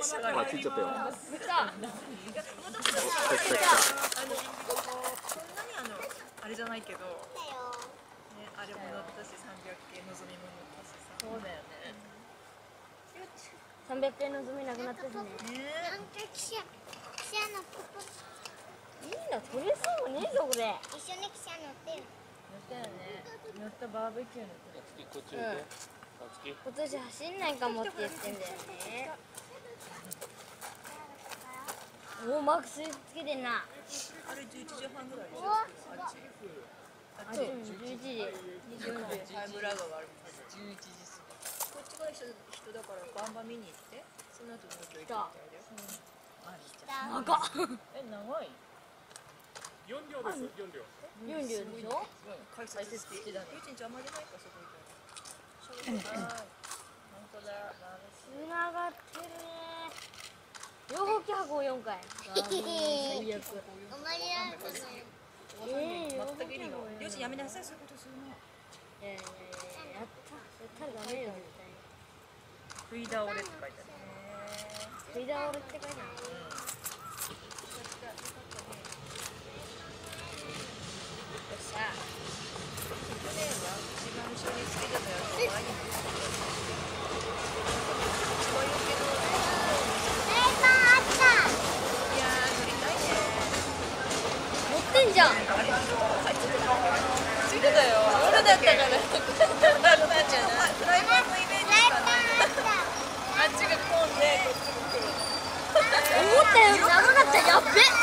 あついちゃったよ。来たそんなにあのあれじゃないけど、ね、あれも乗ったし300系のぞみも乗ったしさ。そうだよね。300回のぞみなくなってるね。ねなんか記者記者のポポいいな取れそうもねえぞこれ一緒に記者乗ってる乗ったよね。乗ったバーベキューの時。こっち見てあつき。今年走んないかもって言ってんだよねおおマークスつけてんなあれ11時半ぐらいでしょあっちあっあち11時タイムラグがある11時過ぎこっちが人人だからバンバン見に行ってその後もう。一回行ってみたいだよあいいじゃん長っえ長い4両です4両4両でしょ解説好きだねゆう。ちんちゃんあんまりないかそこ行ったら本当だつながってるね両方キャゴ4回最悪お前らええ両方全く意味がキャゴ4ゆうちんやめなさい。そうい。うことするのい。やい。やい。ややったやったらダメよ絶食い。倒れって書い。てある食い。倒れって書い。てあるってんじゃんあれ入ってたついてたよ俺だったからだったじゃないフライパンのなちが混んでこっちが来る。思ったより長かったやっべ